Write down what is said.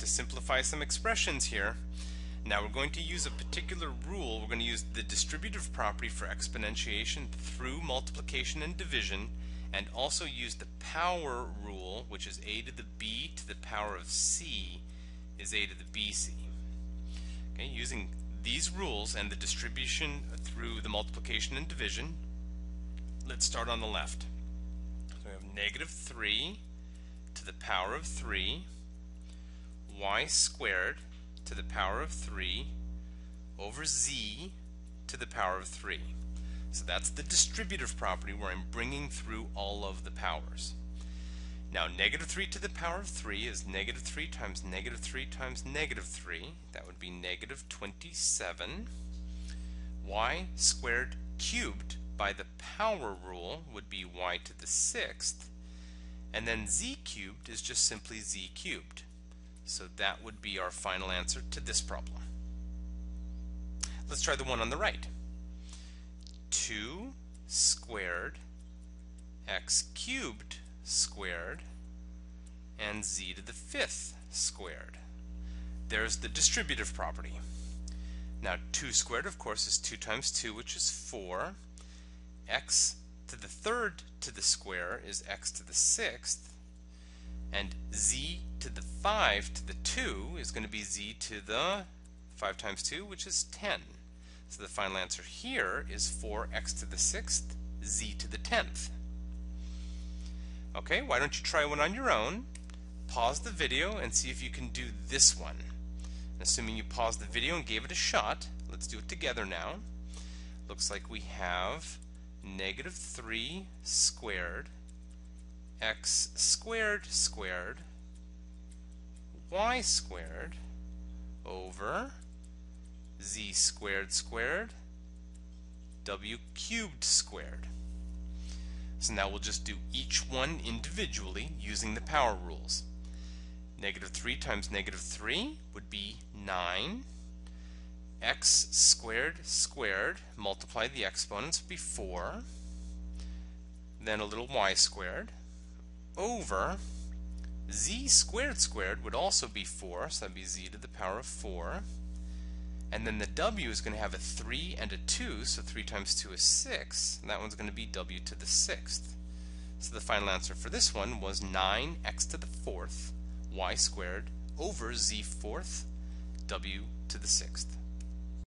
simplify some expressions here. Now we're going to use a particular rule. We're going to use the distributive property for exponentiation through multiplication and division and also use the power rule which is a to the b to the power of c is a to the bc. Okay, using these rules and the distribution through the multiplication and division, let's start on the left. So we have negative 3 to the power of 3 y squared to the power of 3 over z to the power of 3. So that's the distributive property where I'm bringing through all of the powers. Now negative 3 to the power of 3 is negative 3 times negative 3 times negative 3. That would be negative 27. y squared cubed by the power rule would be y to the sixth. And then z cubed is just simply z cubed. So that would be our final answer to this problem. Let's try the one on the right. 2 squared x cubed squared and z to the fifth squared. There's the distributive property. Now 2 squared of course is 2 times 2 which is 4. x to the third to the square is x to the sixth and z to the 5 to the 2 is going to be z to the 5 times 2 which is 10. So the final answer here is 4x to the 6th z to the 10th. Okay, why don't you try one on your own? Pause the video and see if you can do this one. Assuming you paused the video and gave it a shot, let's do it together now. Looks like we have negative 3 squared x squared squared y squared over z squared squared w cubed squared. So now we'll just do each one individually using the power rules. Negative 3 times negative 3 would be 9. x squared squared, multiply the exponents, would be 4. Then a little y squared over z squared squared would also be 4, so that would be z to the power of 4. And then the w is going to have a 3 and a 2, so 3 times 2 is 6. And that one's going to be w to the 6th. So the final answer for this one was 9x to the 4th y squared over z fourth w to the 6th.